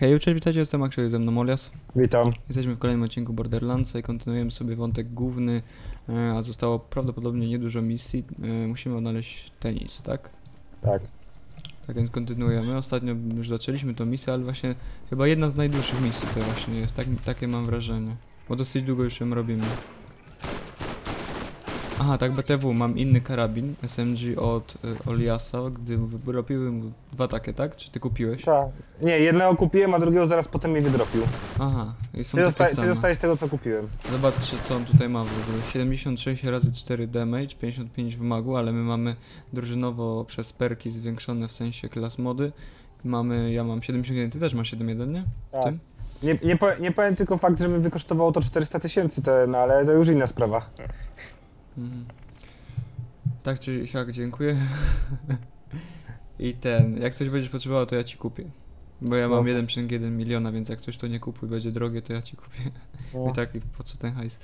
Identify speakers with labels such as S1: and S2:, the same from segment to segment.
S1: Hej, cześć, witajcie, jestem Akshay, ze mną Molias.
S2: Witam.
S1: Jesteśmy w kolejnym odcinku Borderlandsa i kontynuujemy sobie wątek główny, e, a zostało prawdopodobnie niedużo misji. E, Musimy odnaleźć tenis, tak?
S2: Tak.
S1: Tak więc kontynuujemy. Ostatnio już zaczęliśmy tą misję, ale właśnie chyba jedna z najdłuższych misji to właśnie jest, tak, takie mam wrażenie. Bo dosyć długo już ją robimy. Aha, tak BTW, mam inny karabin SMG od y, Oliasa, gdy wyrobiły mu dwa takie, tak? Czy ty kupiłeś?
S2: Tak. Nie, jednego kupiłem, a drugiego zaraz potem mi wydropił.
S1: Aha, i są
S2: Ty,
S1: takie
S2: dosta ty
S1: same.
S2: dostałeś tego, co kupiłem.
S1: Zobaczcie co on tutaj ma w ogóle. 76 razy 4 damage, 55 w magu, ale my mamy drużynowo przez perki zwiększone w sensie klas mody. Mamy, ja mam 71, ty też masz 71, nie?
S2: Tak.
S1: tym?
S2: Nie, nie, nie powiem tylko fakt, że mi wykosztowało to 400 tysięcy, te- no ale to już inna sprawa.
S1: Mhm. Tak czy siak, dziękuję. I ten, jak coś będziesz potrzebował, to ja ci kupię. Bo ja mam
S2: Dobra.
S1: 1,1 miliona, więc jak coś to nie kupuj, będzie drogie, to ja ci kupię.
S2: No.
S1: I tak, i po co ten hajs?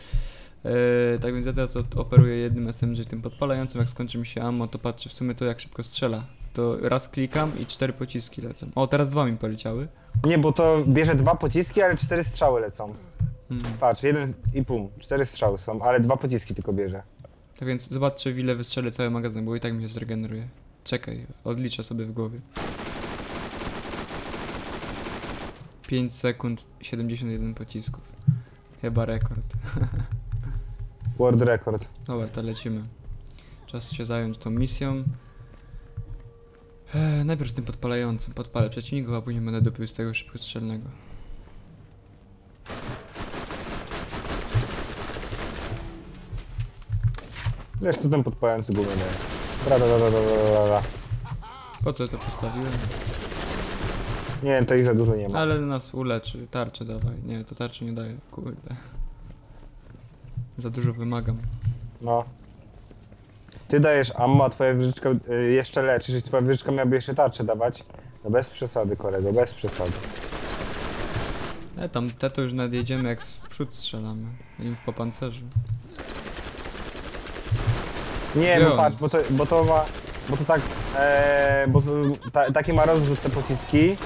S1: Eee, tak więc ja teraz op- operuję jednym SMG tym podpalającym, jak skończy mi się ammo, to patrzę w sumie to jak szybko strzela. To raz klikam i cztery pociski lecą. O, teraz dwa mi poleciały.
S2: Nie, bo to bierze dwa pociski, ale cztery strzały lecą.
S1: Mhm.
S2: Patrz, jeden i pół. Cztery strzały są, ale dwa pociski tylko bierze.
S1: Tak więc zobaczcie w ile wystrzelę cały magazyn, bo i tak mi się zregeneruje. Czekaj, odliczę sobie w głowie. 5 sekund, 71 pocisków. Chyba rekord.
S2: World record.
S1: Dobra, to lecimy. Czas się zająć tą misją. Eee, najpierw tym podpalającym. Podpalę przeciwników, a później będę dopił z tego szybkostrzelnego.
S2: Wiesz, co ten podpalający gumę daje. Da, da, da, da, da, da.
S1: Po co to postawiłem?
S2: Nie wiem, to ich za dużo nie ma.
S1: Ale nas uleczy. Tarczę dawaj. Nie, to tarczy nie daje. Kurde. Za dużo wymagam.
S2: No. Ty dajesz ammo, a twoja wieżyczka y, jeszcze leczy, czyli twoja wieżyczka miałaby jeszcze tarczę dawać. No bez przesady, kolego, bez przesady.
S1: E, tam te to już nadjedziemy jak w przód strzelamy. Im po pancerzu.
S2: Nie,
S1: Gdzie
S2: bo
S1: on?
S2: patrz, bo to, bo to ma, bo to tak, e, bo to, ta, taki ma rozrzut te pociski,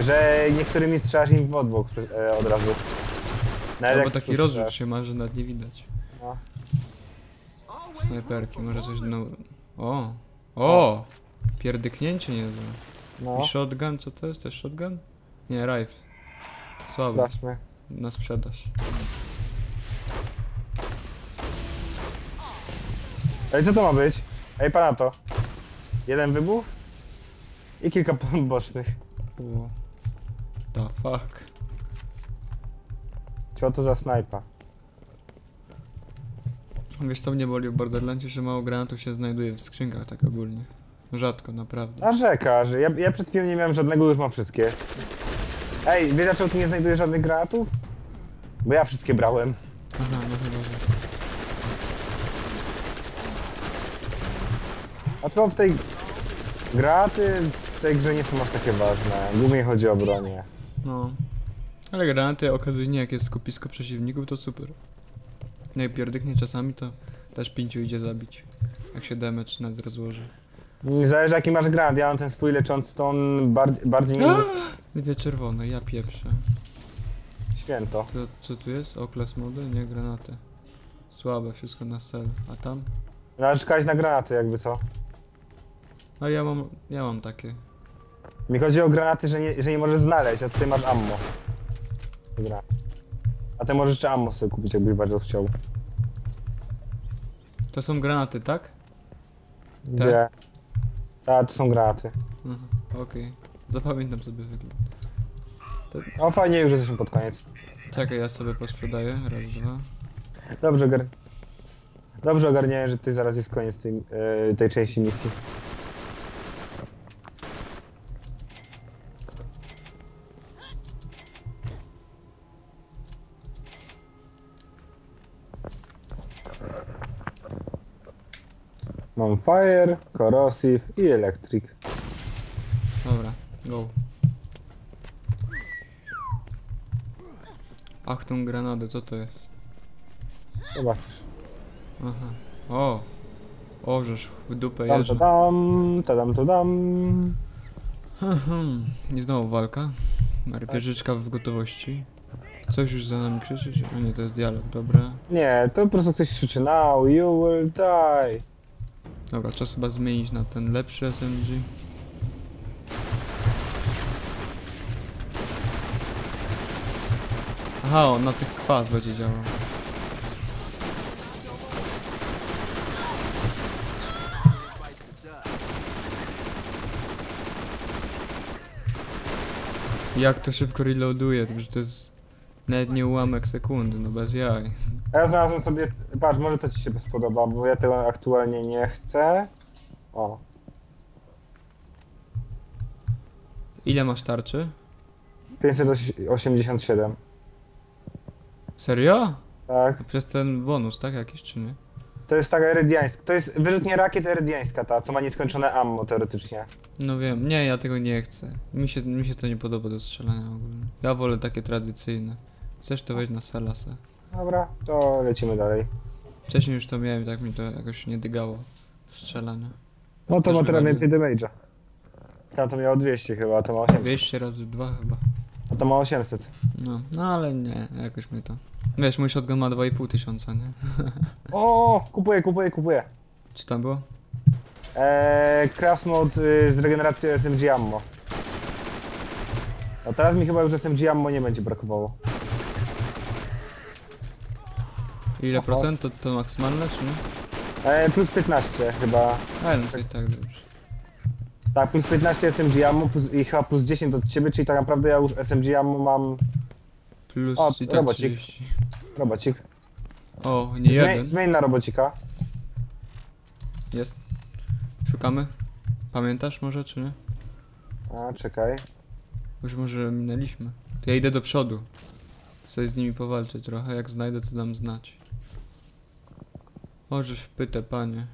S2: że niektórymi strzelasz im w odwłok e, od razu. Nawet
S1: Albo
S2: jak
S1: taki rozrzut się ma, że nawet nie widać.
S2: No.
S1: Snajperki, może coś no... O! O! Pierdyknięcie niezłe.
S2: No,
S1: I shotgun, co to jest? To jest shotgun? Nie, rifle. Słabo,
S2: sprawdźmy.
S1: na sprzedaż.
S2: Ej, co to ma być? Ej, pana to. Jeden wybuch i kilka bocznych.
S1: Ło. The fuck?
S2: Co to za snajpa?
S1: Wiesz co mnie boli w Borderlandzie, że mało granatów się znajduje w skrzynkach tak ogólnie. Rzadko, naprawdę.
S2: Narzekasz, ja, ja przed chwilą nie miałem żadnego, już mam wszystkie. Ej, wiesz dlaczego ty nie znajdujesz żadnych granatów? Bo ja wszystkie brałem.
S1: Aha, no chyba, że...
S2: A to w tej... Granaty w tej grze nie są aż takie ważne. Głównie chodzi o bronię.
S1: No. Ale granaty okazyjnie jak jest skupisko przeciwników to super. No Jak pierdyknie czasami to też pięciu idzie zabić. Jak się damage nawet rozłoży.
S2: Zależy jaki masz granat, ja mam ten swój leczący, to on bardziej, bardziej nie...
S1: Dwie czerwone, ja pieprzę.
S2: Święto.
S1: Co, co tu jest? Okles mody? Nie, granaty. Słabe, wszystko na sel. A tam?
S2: Należy czekać na granaty jakby co.
S1: A ja mam, ja mam takie.
S2: Mi chodzi o granaty, że nie, że nie możesz znaleźć, a tutaj masz ammo. Dobra. A ty możesz jeszcze ammo sobie kupić, jakbyś bardzo chciał.
S1: To są granaty, tak?
S2: Gdzie? A, to są granaty.
S1: Aha, okej. Zapamiętam sobie wygląd.
S2: O, fajnie, już jesteśmy pod koniec.
S1: Czekaj, ja sobie posprzedaję. Raz, dwa.
S2: Dobrze, ogar... Dobrze ogarniałem, że ty zaraz jest koniec tej, e, tej części misji. Fire, corrosive i electric.
S1: Dobra, go. Achtung granady, co to jest?
S2: Zobaczysz.
S1: Aha. O! O, żeż w dupę
S2: Tam,
S1: jeżdżę.
S2: tadam, tadam, tadam.
S1: Hmm, I znowu walka. Marpieżyczka w gotowości. Coś już za nami krzyczy? Czy... A nie, to jest dialog, dobra.
S2: Nie, to po prostu ktoś krzyczy Now you will die.
S1: Dobra, czas chyba zmienić na ten lepszy SMG. Aha, on na tych kwas będzie działał. Jak to szybko reloaduje, to że to jest nawet nie ułamek sekundy, no bez jaj.
S2: A ja znalazłem sobie, patrz, może to ci się spodoba, bo ja tego aktualnie nie chcę. O,
S1: Ile masz tarczy?
S2: 587.
S1: Serio?
S2: Tak,
S1: Przez ten bonus, tak? Jakiś czy nie?
S2: to jest taka erydiańska, to jest wyrzutnia rakiet erydiańska ta, co ma nieskończone ammo teoretycznie.
S1: No wiem, nie, ja tego nie chcę. Mi się, mi się to nie podoba do strzelania ogólnie. Ja wolę takie tradycyjne. Chcesz to wejść na salasa.
S2: Dobra, to lecimy dalej.
S1: Wcześniej już to miałem, tak mi to jakoś nie dygało. Strzelania.
S2: No to
S1: Też
S2: ma teraz więcej damage'a. Ja to miało 200 chyba, a to ma 800.
S1: 200 razy 2 chyba.
S2: A to ma 800.
S1: No, no ale nie, jakoś mi to... Wiesz, mój shotgun ma 2,5 tysiąca, nie?
S2: O, kupuję, kupuję, kupuję.
S1: Czy tam było?
S2: Eee, craft mode y, z regeneracją SMG ammo. A teraz mi chyba już SMG ammo nie będzie brakowało.
S1: Ile procent? To, to maksymalne, czy nie?
S2: Eee, plus 15 chyba.
S1: Ale no to i tak dobrze.
S2: Tak, plus 15 SMG ammo plus, i chyba plus 10 od ciebie, czyli tak naprawdę ja już SMG ammo mam
S1: Plus
S2: O,
S1: i tak
S2: robocik.
S1: 30.
S2: robocik.
S1: O, nie
S2: Zmień,
S1: jeden.
S2: zmień na robocika.
S1: Jest. Szukamy? Pamiętasz może, czy nie?
S2: A, czekaj.
S1: Już może minęliśmy. To ja idę do przodu. Chcę z nimi powalczyć trochę. Jak znajdę, to dam znać. Możesz wpytę, panie.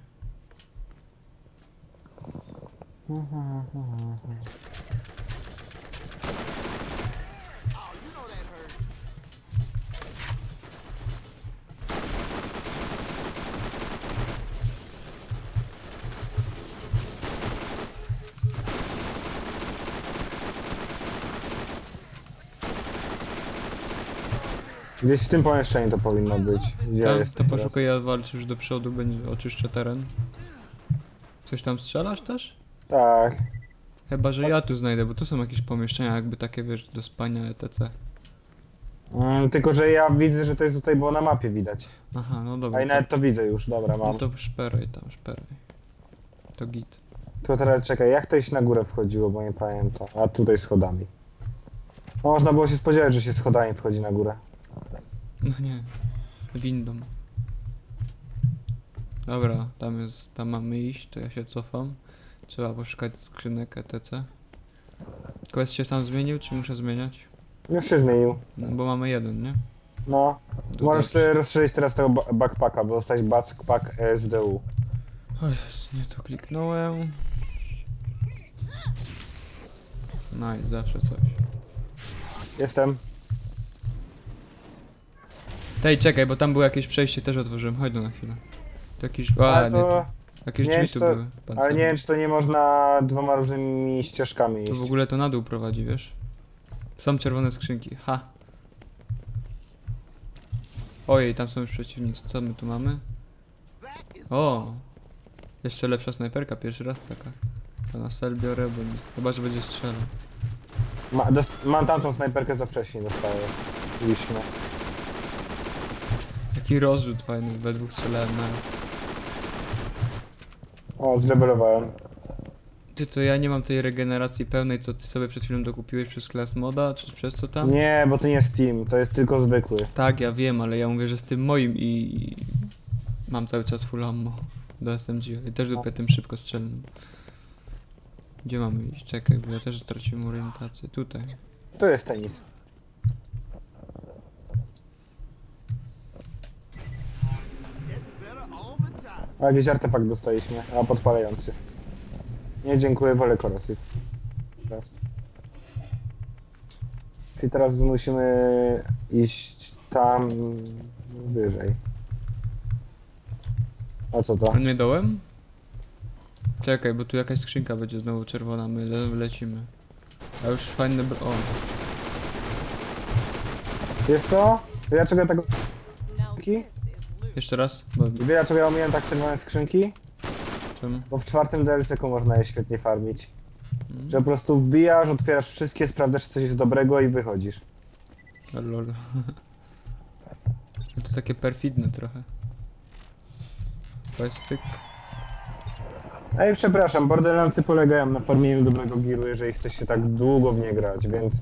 S2: Gdzieś w tym pomieszczeniu to powinno być. Gdzie
S1: Tam,
S2: jestem
S1: to poszukaj, ja walczę już do przodu, będzie oczyszczę teren. Coś tam strzelasz też?
S2: Tak.
S1: Chyba, że ja tu znajdę, bo tu są jakieś pomieszczenia jakby takie, wiesz, do spania etc.
S2: Mm, tylko, że ja widzę, że to jest tutaj, bo na mapie widać.
S1: Aha, no
S2: A
S1: dobra.
S2: i nawet to widzę już, dobra,
S1: to,
S2: mam.
S1: no to szperaj tam, szperaj. To git.
S2: Tylko teraz czekaj, jak to się na górę wchodziło, bo nie pamiętam. A tutaj schodami. No, można było się spodziewać, że się schodami wchodzi na górę.
S1: No nie. Windą. Dobra, tam jest, tam mamy iść, to ja się cofam. Trzeba poszukać skrzynek etc. Quest się sam zmienił, czy muszę zmieniać?
S2: Już się zmienił.
S1: No, bo mamy jeden, nie?
S2: No,
S1: To
S2: możesz sobie rozszerzyć teraz tego ba- backpacka, bo dostać backpack SDU.
S1: O jest, nie to kliknąłem. Nice, zawsze coś.
S2: Jestem.
S1: Tej, czekaj, bo tam było jakieś przejście, też otworzyłem. Chodź tu na chwilę. To jakiś... A,
S2: Ale
S1: nie,
S2: to.
S1: Jakieś
S2: nie
S1: drzwi tu
S2: to-
S1: były.
S2: ale
S1: pancerne.
S2: nie wiem, czy to nie można dwoma różnymi ścieżkami
S1: To
S2: iść.
S1: w ogóle to na dół prowadzi, wiesz? Są czerwone skrzynki. Ha! Ojej, tam są już przeciwnicy. Co my tu mamy? O! Jeszcze lepsza snajperka, pierwszy raz taka. To na sel biorę, bo nie- chyba, że będzie strzelał.
S2: Ma, mam tamtą snajperkę, co wcześniej dostałem. Liśmy.
S1: Jaki rozrzut fajny, we dwóch strzelałem na
S2: O, zrewelowałem.
S1: Ty co, ja nie mam tej regeneracji pełnej, co ty sobie przed chwilą dokupiłeś przez Class Moda, czy przez co tam?
S2: Nie, bo to nie jest Steam, to jest tylko zwykły.
S1: Tak, ja wiem, ale ja mówię, że z tym moim i... i mam cały czas full ammo do SMG i też dopiero tym szybko strzelnym. Gdzie mamy iść? Czekaj, bo ja też straciłem orientację. Tutaj.
S2: To jest tenis. A jakiś artefakt dostaliśmy, a podpalający. Nie, dziękuję, wolę korosyw. Teraz. Czyli teraz musimy iść tam wyżej. A co to?
S1: Nie dołem? Czekaj, bo tu jakaś skrzynka będzie znowu czerwona, my le lecimy. A już fajne bro... O,
S2: Wiesz co? Dlaczego tego...
S3: Now
S1: Jeszcze raz? Bo,
S2: Wie dlaczego ja omijam tak czerwone skrzynki?
S1: czemu?
S2: Bo w czwartym DLC-ku można je świetnie farmić.
S1: Mm.
S2: Że po prostu wbijasz, otwierasz wszystkie, sprawdzasz coś jest dobrego i wychodzisz.
S1: Lol. To takie perfidne trochę. Kwestik.
S2: Ej, przepraszam, Borderlandsy polegają na farmieniu dobrego giru, jeżeli chce się tak długo w nie grać, więc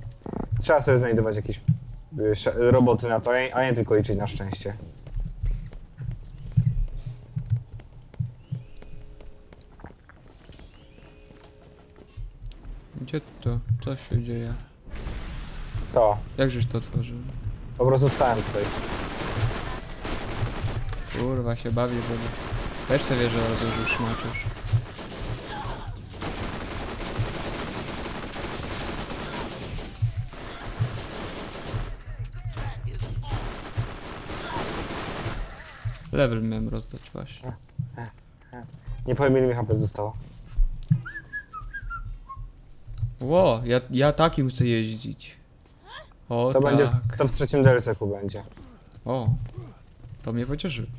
S2: trzeba sobie znajdować jakieś y, roboty na to, a nie tylko liczyć na szczęście.
S1: Gdzie to? Co się dzieje?
S2: To,
S1: Jak żeś to otworzył?
S2: po prostu stałem tutaj.
S1: Kurwa się bawi, żeby... Też te wieże rozłożysz, maczysz. Level miałem rozdać właśnie.
S2: Nie powiem ile mi HP zostało.
S1: Ło, ja, ja takim chcę jeździć. O
S2: To
S1: tak.
S2: będzie, to w trzecim DLC-ku będzie.
S1: O, to mnie pocieszyłeś.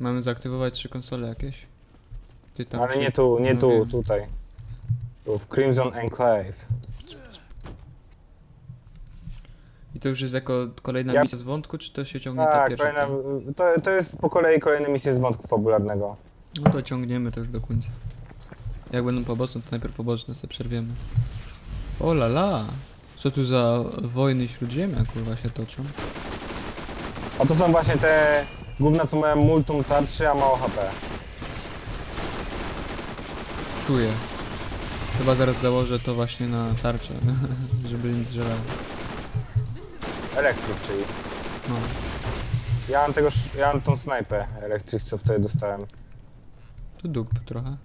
S1: Mamy zaaktywować trzy konsole jakieś? Ty tam
S2: Ale
S1: się-
S2: nie tu, nie
S1: no
S2: tu,
S1: wiem.
S2: tutaj. Tu, w Crimson Enclave.
S1: I to już jest jako kolejna
S2: Ja-
S1: misja z wątku, czy to się ciągnie ta
S2: Tak,
S1: pierwsza?
S2: kolejna, to, to jest po kolei kolejne misje z wątku fabularnego.
S1: No to ciągniemy to już do końca. Jak będą poboczne, to najpierw poboczne sobie przerwiemy. O la la! Co tu za wojny śródziemia kurwa się toczą?
S2: A to są właśnie te gówna, co mają multum tarczy, a mało HP.
S1: Czuję. Chyba zaraz założę to właśnie na tarczę, żeby nic żelało.
S2: Elektryk, czyli.
S1: No.
S2: Ja mam tego, ja mam tą snajpę elektryk, co wtedy dostałem.
S1: Tu dup trochę.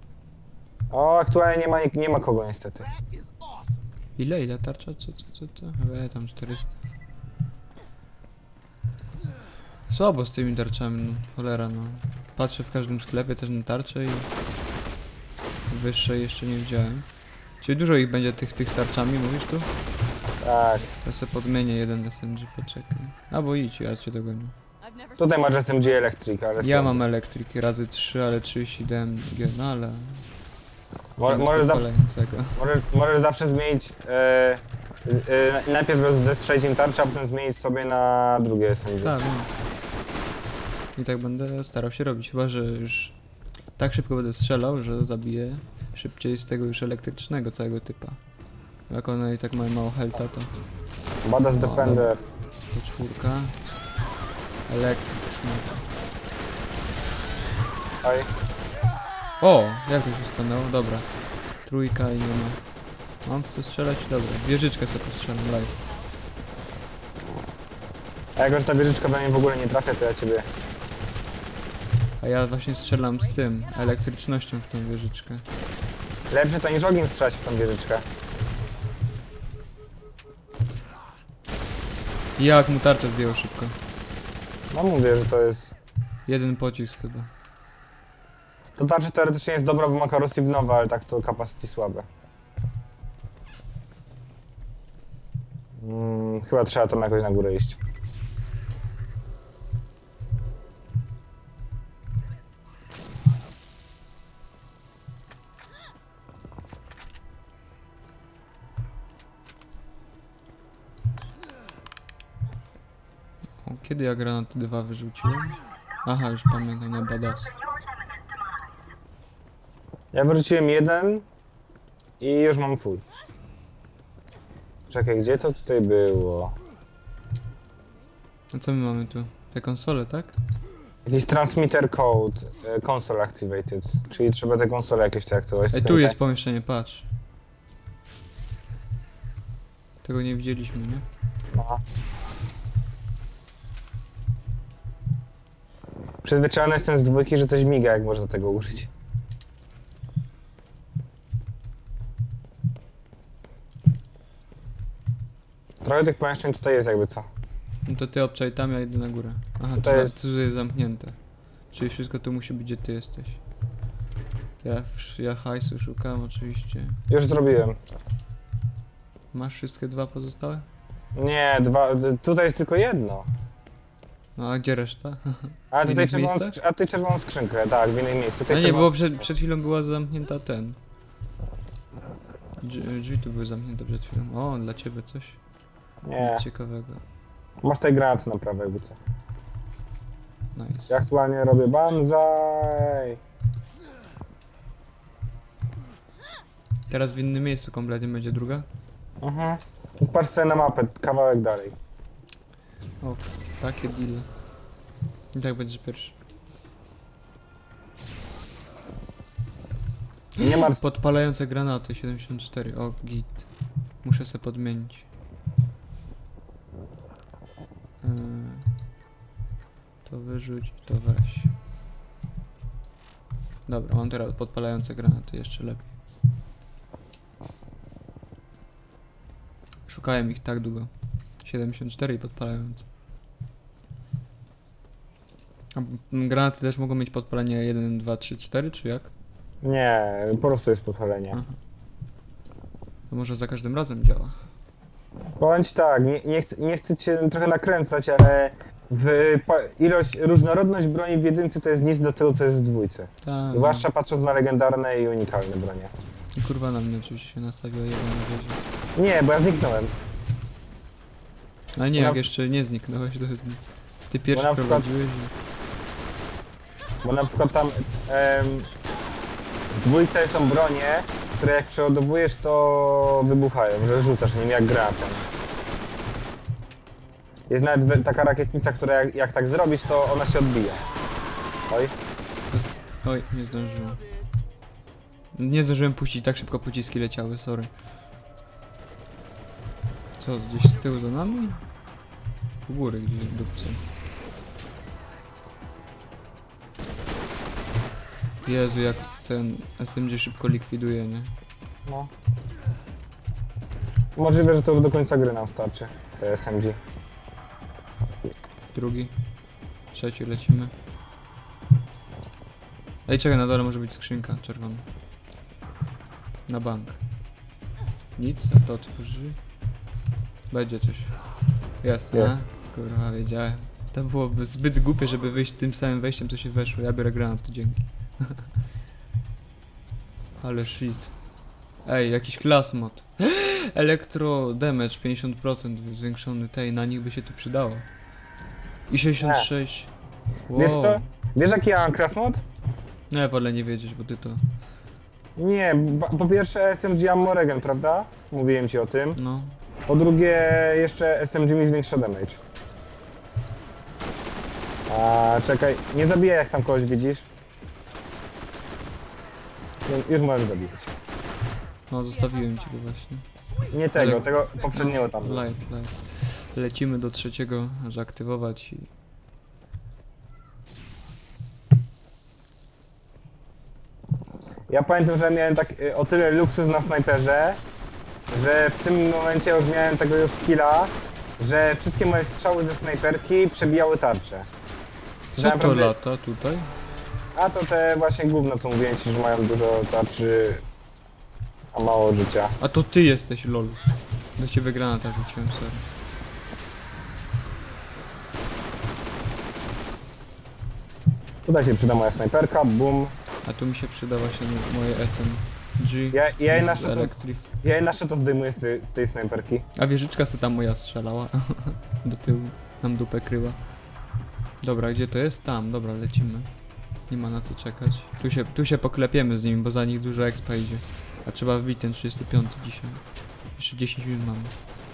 S2: O, aktualnie nie ma, nie ma kogo niestety.
S1: Ile, ile tarcza? Co, co, co, co? E, tam 400. Słabo z tymi tarczami, no. Cholera, no. Patrzę w każdym sklepie też na tarcze i... Wyższej jeszcze nie widziałem. Czyli dużo ich będzie tych, tych tarczami, mówisz tu?
S2: Tak.
S1: Ja sobie podmienię jeden SMG, poczekaj. Albo idź, ja cię dogonię.
S2: Tutaj masz SMG elektryk, ale...
S1: Ja mam elektryk razy 3, ale 30 DMG, no ale...
S2: Mo, możesz, zawsze, możesz, możesz zawsze zmienić... E, e, najpierw zestrzelić im tarczę, a potem zmienić sobie na drugie SMG.
S1: Tak, no. I tak będę starał się robić, chyba że już tak szybko będę strzelał, że zabiję szybciej z tego już elektrycznego całego typa. Jak one i tak mają mało helta, to,
S2: Badass
S1: No,
S2: Defender.
S1: to czwórka. Elektrycznego.
S2: Oj.
S1: O! Jak to się stanęło? Dobra. Trójka i nie ma. Mam w co strzelać? Dobra. Wieżyczkę sobie postrzelam live.
S2: A jako, że ta wieżyczka we mnie w ogóle nie trafia, to ja ciebie...
S1: A ja właśnie strzelam z tym, elektrycznością w tą wieżyczkę.
S2: Lepsze to niż ogień strzelać w tą wieżyczkę.
S1: Jak mu tarczę zdjął szybko.
S2: No mówię, że to jest...
S1: Jeden pocisk chyba.
S2: To tarcza teoretycznie jest dobra, bo ma corrosive nowa, ale tak to capacity słabe. Mm, chyba trzeba tam jakoś na górę iść.
S1: O, kiedy ja granaty dwa wyrzuciłem? Aha, już pamiętam, na badass.
S2: Ja wyrzuciłem jeden i już mam full. Czekaj, gdzie to tutaj było?
S1: A co my mamy tu? Te konsole, tak?
S2: Jakiś transmitter code, e, console activated, czyli trzeba te konsole jakieś tak aktywować.
S1: Ej, tu jest pomieszczenie, patrz. Tego nie widzieliśmy, nie?
S2: No. Przyzwyczajony jestem z dwójki, że coś miga, jak można tego użyć. Trochę tych pomieszczeń tutaj jest jakby co.
S1: No to ty obczaj tam, ja idę na górę. Aha,
S2: To
S1: za,
S2: jest-
S1: tu jest zamknięte. Czyli wszystko tu musi być, gdzie ty jesteś. Ja, ja hajsu szukam oczywiście.
S2: Już zrobiłem.
S1: Masz wszystkie dwa pozostałe?
S2: Nie, dwa, tutaj jest tylko jedno.
S1: No a gdzie reszta?
S2: A tutaj, czerwoną,
S1: miejscach?
S2: skrzy- a tutaj czerwoną skrzynkę, tak, w innym miejscu. Tutaj
S1: No nie, było przed, przed chwilą była zamknięta ten. Drzwi tu były zamknięte przed chwilą. O, dla ciebie coś
S2: Nie,
S1: ciekawego.
S2: masz tutaj granat na prawo jakby co.
S1: Nice.
S2: Ja aktualnie robię banzai.
S1: Teraz w innym miejscu kompletnie będzie druga?
S2: Mhm. Patrz sobie na mapę, kawałek dalej.
S1: O, takie deal. I tak będziesz pierwszy.
S2: Nie martw
S1: Podpalające granaty 74. O, git. Muszę se podmienić. Yy, to wyrzuć, to weź. Dobra, mam teraz podpalające granaty, jeszcze lepiej. Szukałem ich tak długo. 74 i podpalające. A granaty też mogą mieć podpalenie 1, 2, 3, 4, czy jak?
S2: Nie, po prostu jest podpalenie.
S1: Aha. To może za każdym razem działa.
S2: Ci tak, nie, nie, chcę, nie chcę cię trochę nakręcać, ale w, pa, ilość, różnorodność broni w jedynce to jest nic do tego, co jest w dwójce.
S1: Tak.
S2: Zwłaszcza patrząc na legendarne i unikalne bronie.
S1: I Kurwa na mnie oczywiście się nastawiła jeden na wieży.
S2: Nie, bo ja zniknąłem.
S1: Ale nie,
S2: Bo
S1: jak
S2: na-
S1: jeszcze nie zniknąłeś, to ty pierwszy
S2: na przykład-
S1: prowadziłeś i...
S2: Bo na przykład tam em, w dwójce są bronie, które jak przeładowujesz to wybuchają, że rzucasz nim jak gratem. Jest nawet we- taka rakietnica, która jak, jak tak zrobisz, to ona się odbija. Oj,
S1: Oj, nie zdążyłem. Nie zdążyłem puścić, tak szybko pociski leciały, sorry. Co, gdzieś z tyłu za nami? U góry gdzieś w dupce. Jezu, jak ten SMG szybko likwiduje, nie?
S2: no. Możliwe, że to już do końca gry nam starczy, te SMG.
S1: Drugi. Trzeci lecimy. Ej, czekaj, na dole może być skrzynka czerwona. Na bank. Nic, a to drzwi. Będzie coś. Jest,
S2: Jest.
S1: A? Kurwa, wiedziałem. To byłoby zbyt głupie, żeby wyjść tym samym wejściem, co się weszło. Ja biorę granat, to dzięki. Ale shit. Ej, jakiś class mod. Elektro damage 50% zwiększony tej, na nich by się to przydało. I 66. Wow.
S2: Wiesz co? Wiesz jaki ja mam craft mod?
S1: Nie, wolę nie wiedzieć, bo ty to.
S2: Nie, po pierwsze SMG Ammo Regen, prawda? Mówiłem ci o tym.
S1: No.
S2: Po drugie, jeszcze SMG mi zwiększa damage. A czekaj, nie zabijaj jak tam kogoś widzisz. Już możesz zabijać.
S1: No, zostawiłem ci go właśnie.
S2: Nie tego,
S1: Ale-
S2: tego poprzedniego tam. było.
S1: Light, light. Lecimy do trzeciego, zaaktywować i...
S2: Ja pamiętam, że miałem tak y, o tyle luksus na snajperze, że w tym momencie już miałem tego już skilla, że wszystkie moje strzały ze snajperki przebijały tarczę.
S1: Co
S2: Że
S1: to
S2: naprawdę-
S1: lata tutaj?
S2: A to te właśnie gówno, co mówiłem ci, że mają dużo tarczy, a mało życia.
S1: A to ty jesteś, lol. Do ciebie granata rzuciłem, sorry.
S2: Tutaj się przyda moja snajperka, bum.
S1: A tu mi się przyda właśnie moje SMG.
S2: Ja, ja, jej nasze to, ja jej nasze to zdejmuję z tej, z tej snajperki.
S1: A wieżyczka se tam moja strzelała. Do tyłu. Nam dupę kryła. Dobra, gdzie to jest? Tam, dobra, lecimy. Nie ma na co czekać. Tu się, tu się poklepiemy z nimi, bo za nich dużo expa idzie. A trzeba wbić ten 35 dzisiaj. Jeszcze 10 minut mamy.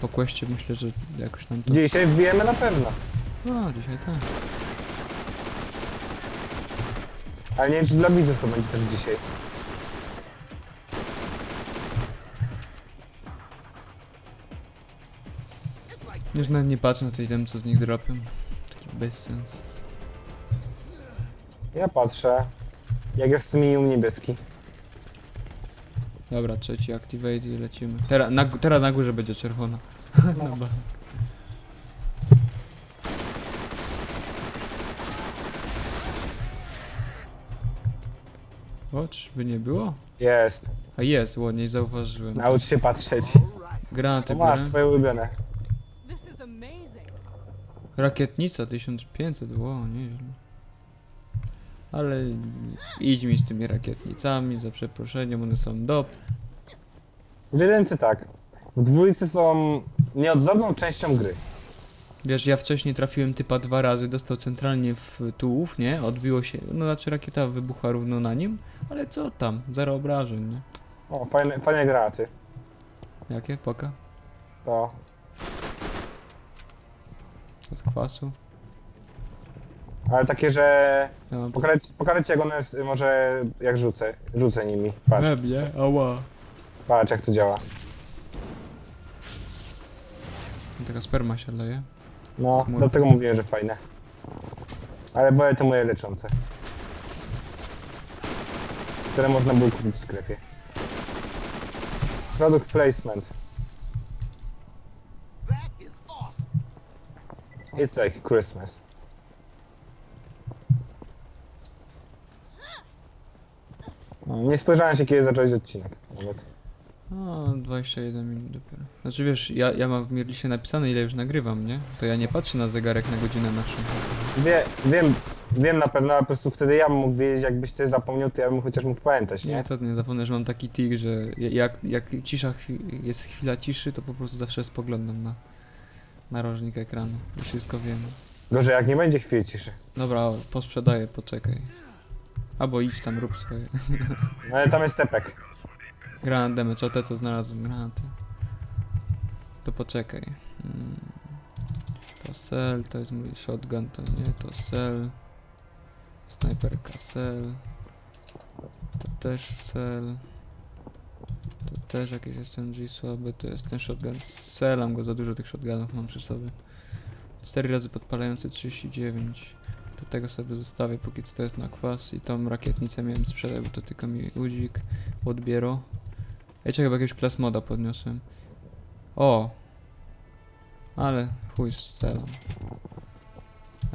S1: Po questie myślę, że jakoś tam to...
S2: Dzisiaj wbijemy na pewno.
S1: A, dzisiaj tak.
S2: Ale nie wiem, czy dla widzów to będzie też dzisiaj.
S1: Już nawet nie patrzę na tej dem, co z nich dropią. Taki bezsens.
S2: Ja patrzę, jak jest minimum niebieski.
S1: Dobra, trzeci activate i lecimy. Teraz na, gó- teraz na górze będzie czerwona. Dobra. O, czyżby nie było?
S2: Jest.
S1: A jest, ładniej zauważyłem.
S2: Naucz się patrzeć.
S1: Granaty
S2: To masz
S1: biorę.
S2: twoje ulubione.
S1: Rakietnica 1500, wow, nieźle. Ale idź mi z tymi rakietnicami, za przeproszeniem, one są dop.
S2: W jedynce tak. W dwójce są nieodzowną częścią gry.
S1: Wiesz, ja wcześniej trafiłem typa dwa razy, dostał centralnie w tułów, nie? Odbiło się, no znaczy rakieta wybuchła równo na nim, ale co tam, zero obrażeń, nie?
S2: O, fajne, fajne granaty.
S1: Jakie? Poka?
S2: To.
S1: Od kwasu?
S2: Ale takie, że
S1: mam
S2: pokażę, pokażę ci jak one jest, może jak rzucę, rzucę nimi. Patrz,
S1: Meble, ała.
S2: patrz jak to działa.
S1: Taka sperma się leje.
S2: No,
S1: Smutne.
S2: dlatego mówiłem, że fajne. Ale wolę te moje leczące. Które można było kupić w sklepie. Product placement. It's like Christmas. No, nie spojrzałem się kiedy zacząłeś odcinek. Nawet.
S1: O, 21 minut dopiero. Znaczy wiesz, ja, ja mam w Mirlisie napisane ile już nagrywam, nie? To ja nie patrzę na zegarek na godzinę naszą.
S2: Wie, wiem, wiem na pewno, ale po prostu wtedy ja bym mógł wiedzieć, jakbyś ty zapomniał, to ja bym chociaż mógł pamiętać, nie?
S1: Nie, co ty, nie zapomnę, że mam taki tik, że jak, jak cisza, jest chwila ciszy, to po prostu zawsze spoglądam na narożnik ekranu i wszystko wiem.
S2: Gorzej jak nie będzie chwili ciszy.
S1: Dobra, posprzedaję, poczekaj. Albo idź tam, rób swoje.
S2: No ale tam jest tepek.
S1: Granat damage, o te co znalazłem, granaty. To poczekaj. Mm. To cell, to jest mój shotgun, to nie, to cell. Snajperka cell. To też cell. To też jakieś SMG słabe, to jest ten shotgun. Celam go, za dużo tych shotgunów mam przy sobie. 4 razy podpalający 39. Tego sobie zostawię, póki co to jest na kwas. I tą rakietnicę miałem sprzedać, bo to tylko mi udzik odbiero. Ej, czekaj, bo jakiegoś plasmoda podniosłem. O! Ale chuj z celem.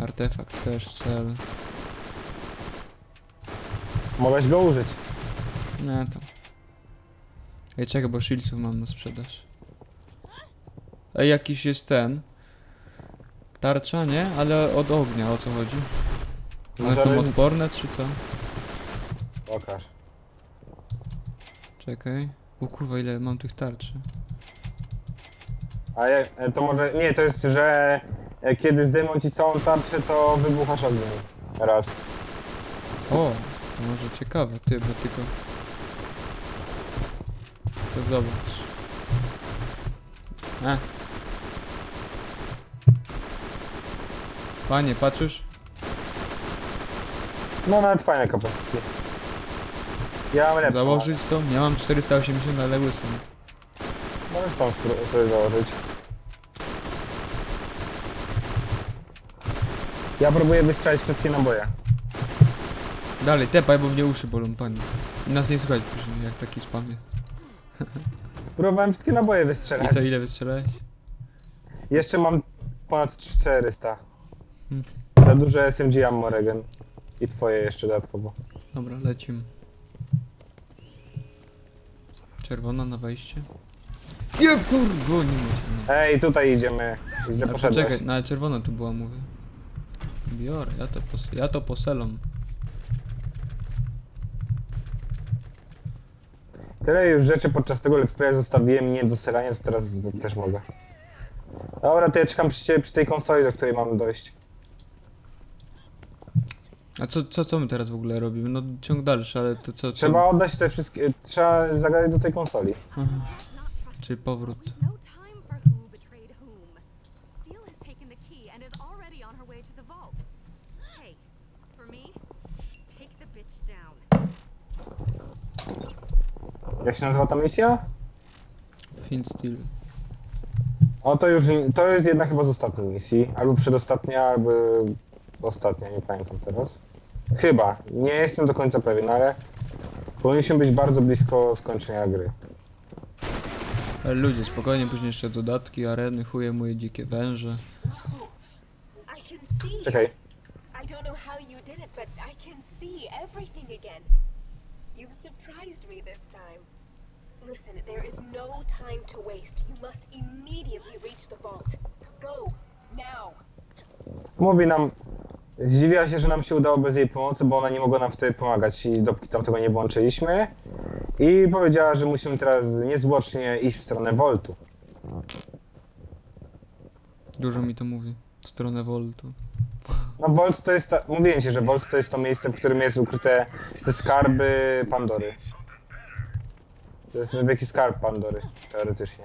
S1: Artefakt też cel.
S2: Mogłeś go użyć.
S1: Nie to. Ej, czekaj, bo shieldsów mam na sprzedaż. Ej, jakiś jest ten. Tarcza, nie? Ale od ognia, o co chodzi? One są odporne, czy co?
S2: Pokaż.
S1: Czekaj. O kurwa, ile mam tych tarczy.
S2: A je, e, to może, nie, to jest, że e, kiedy zdejmą ci całą tarczę, to wybuchasz ogniem. Raz.
S1: O, to może ciekawe, ty, bo tylko... To zobacz. A. Panie, patrzysz?
S2: No nawet fajne kapacity. Ja mam lepszą.
S1: Założyć to? Ja mam 480, ale łysą.
S2: Możesz tą spró- sobie założyć. Ja próbuję wystrzelić wszystkie naboje.
S1: Dalej, tepaj, bo mnie uszy bolą, panie. I nas nie słychać później, jak taki spam jest.
S2: Próbowałem wszystkie naboje
S1: I
S2: wystrzelać.
S1: co, ile wystrzelałeś?
S2: Jeszcze mam ponad 400. Za duże SMG ammo regen. I twoje jeszcze dodatkowo.
S1: Dobra, lecimy. Czerwona na wejście. Nie, kurwo, nie. No.
S2: Ej, tutaj idziemy. Źle
S1: Ale
S2: poszedłeś.
S1: poczekaj, no ale czerwona tu była, mówię. Biorę, ja to, pos ja to poselam.
S2: Tyle już rzeczy podczas tego let's playa zostawiłem nie do selania, to teraz też mogę. Dobra, to ja czekam przy, przy tej konsoli, do której mamy dojść.
S1: A co, co, co my teraz w ogóle robimy? No ciąg dalszy, ale to co? co?
S2: Trzeba oddać te wszystkie... Trzeba zagadać do tej konsoli.
S1: Aha, czyli powrót.
S3: No.
S2: Jak się nazywa ta misja?
S1: Finsteel.
S2: O, to już... To jest jedna chyba z ostatniej misji. Albo przedostatnia, albo ostatnia, nie pamiętam teraz. Chyba. Nie jestem do końca pewien, ale... Powinniśmy być bardzo blisko skończenia gry.
S1: Ale ludzie, spokojnie, później jeszcze dodatki, areny, chuje moje dzikie węże.
S2: Czekaj.
S4: I don't know how you did it, but I can see everything again. You've surprised me this time. Listen, there is no time to waste. You must immediately reach the vault. Go, now.
S2: Mówi nam, zdziwiła się, że nam się udało bez jej pomocy, bo ona nie mogła nam wtedy pomagać i dopóki tam tego nie włączyliśmy. I powiedziała, że musimy teraz niezwłocznie iść w stronę Voltu.
S1: Dużo mi to mówi. W stronę Voltu.
S2: No Volt to jest, ta... mówiłem ci, że Volt to jest to miejsce, w którym jest ukryte te skarby Pandory. To jest wielki skarb Pandory, teoretycznie.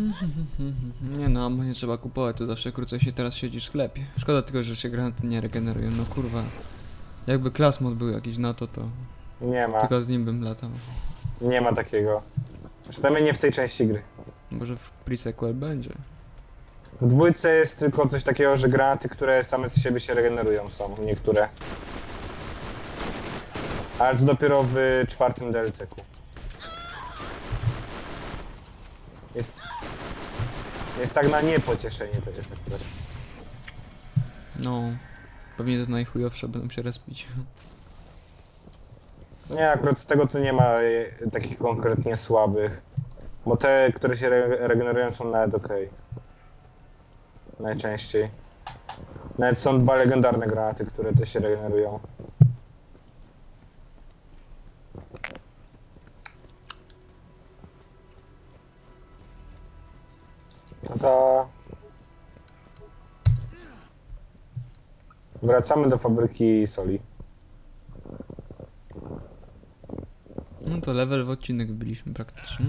S1: Nie no, ammo nie trzeba kupować, to zawsze krócej się teraz siedzi w sklepie. Szkoda tylko, że się granaty nie regenerują, no kurwa. Jakby klasmod był jakiś na to, to
S2: Nie ma,
S1: tylko z nim bym latał.
S2: nie ma takiego. Przynajmniej nie w tej części gry.
S1: Może w pre-sequel będzie.
S2: W dwójce jest tylko coś takiego, że granaty, które same z siebie się regenerują są, niektóre. Ale to dopiero w czwartym DLC-ku. Jest... Jest tak na niepocieszenie to jest akurat.
S1: No. Pewnie to najchujowsze będą się respić.
S2: Nie, akurat z tego to nie ma e, takich konkretnie słabych. Bo te, które się re regenerują są nawet okej. Najczęściej. Nawet są dwa legendarne granaty, które też się regenerują. No to... Wracamy do fabryki soli.
S1: No to level w odcinek byliśmy praktycznie.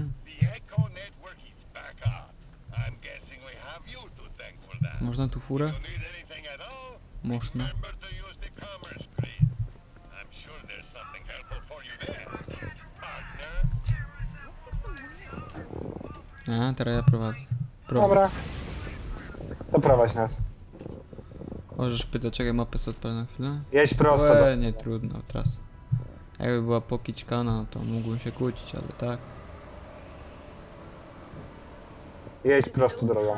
S1: Można tu furę? Można. A, teraz ja prowadzę.
S2: Dobra. To prowadź nas.
S1: Możesz pytać, czekaj, mapę sobie odpalę na chwilę?
S2: Jedź prosto do...
S1: Łe, nie trudno, trasa. Jakby była pokiczkana, to mógłbym się kłócić, ale tak.
S2: Jedź prosto
S4: no
S2: drogą.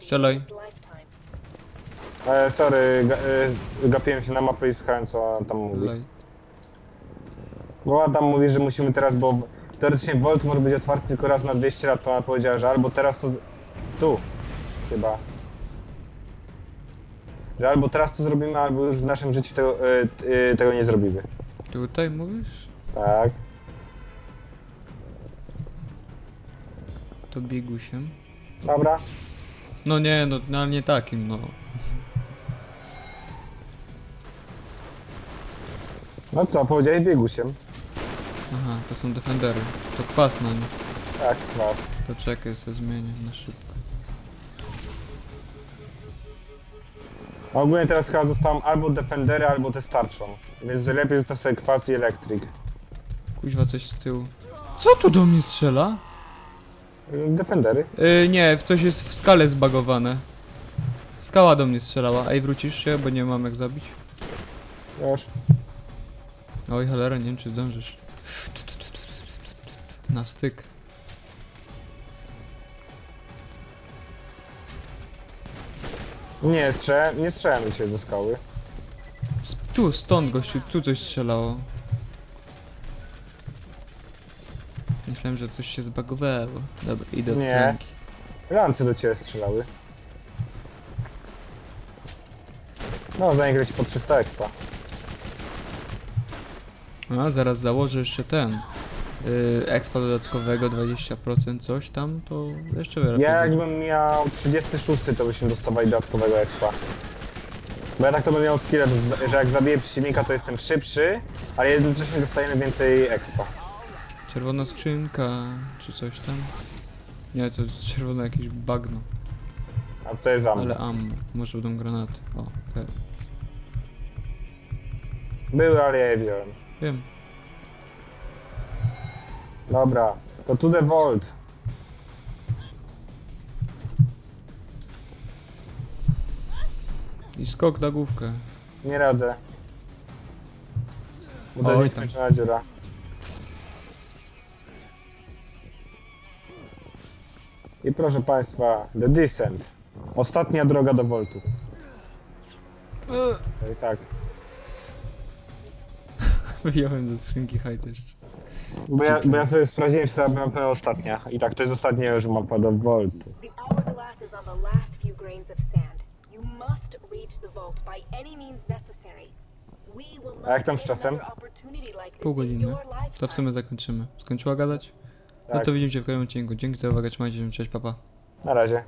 S1: Strzelaj.
S2: E, sorry, ga, e, gapiłem się na mapę i słuchałem co tam mówi. Bo tam mówi, że musimy teraz, bo teoretycznie Volt może być otwarty tylko raz na 200 lat, to ona powiedziała, że albo teraz to... Tu. Chyba. Że albo teraz to zrobimy, albo już w naszym życiu tego, e, e, tego nie zrobimy.
S1: Tutaj mówisz?
S2: Tak.
S1: To biegusiem.
S2: Dobra.
S1: No nie, no, no ale nie takim, no.
S2: No co, powiedziałeś biegusiem.
S1: Aha, to są defendery. To kwas na nich.
S2: Tak, kwas.
S1: To czekaj, se zmienię na szybko.
S2: Ogólnie teraz chyba zostałem albo Defendery, albo te starczą. Więc lepiej zostać sobie kwas i elektryk.
S1: Kuźwa, coś z tyłu. Co tu do mnie strzela?
S2: Defendery?
S1: Yy, nie, w coś jest w skale zbagowane. Skała do mnie strzelała. Ej, wrócisz się, bo nie mam jak zabić.
S2: Już.
S1: Oj, cholera, nie wiem czy zdążysz. Na styk.
S2: Nie, strze nie strzelamy się ze skały.
S1: S- Tu, stąd gościu, tu coś strzelało. Myślałem, że coś się zbagowało. Dobra, idę od
S2: Nie.
S1: flanki.
S2: Lancy do ciebie strzelały. No, ci po 300 expa.
S1: A, zaraz założę jeszcze ten. Yy, expa dodatkowego 20% coś tam, to jeszcze lepiej.
S2: Ja jakbym miał 36, to byśmy dostawali dodatkowego expa. Bo ja tak to bym miał skilla, że jak zabiję przeciwnika, to jestem szybszy, ale jednocześnie dostajemy więcej expa.
S1: Czerwona skrzynka, czy coś tam. Nie, to jest czerwone jakieś bagno.
S2: A co jest mną?
S1: Ale ammo. Może będą granaty. O, te.
S2: Były, ale ja je wziąłem.
S1: Wiem.
S2: Dobra, to to the vault.
S1: I skok na główkę.
S2: Nie radzę. Jest
S1: tam.
S2: nieskończona dziura. I proszę Państwa, The Descent. Ostatnia droga do Voltu. I tak.
S1: Wyjąłem ze skrzynki hajs jeszcze.
S2: Bo ja, bo ja sobie sprawdziłem, czy to pewno ostatnia. I tak, to jest ostatnia już mapa do Voltu.
S4: The hourglass is on the last few grains of sand. You must reach the vault by any means necessary. We will
S2: A jak tam z czasem?
S1: Pół
S4: in
S1: godziny. To w sumie zakończymy. Skończyła gadać? No
S2: Tak.
S1: to widzimy się w kolejnym odcinku. Dzięki za uwagę, trzymajcie się, cześć, papa.
S2: Na razie.